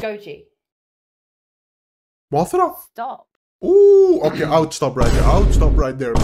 Goji. Mothra? Stop. Ooh, okay, I would stop right there. I would stop right there.